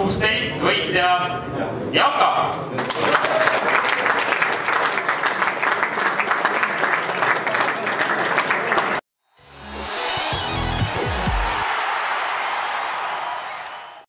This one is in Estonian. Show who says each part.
Speaker 1: kuusteist võitja Jaak Aab.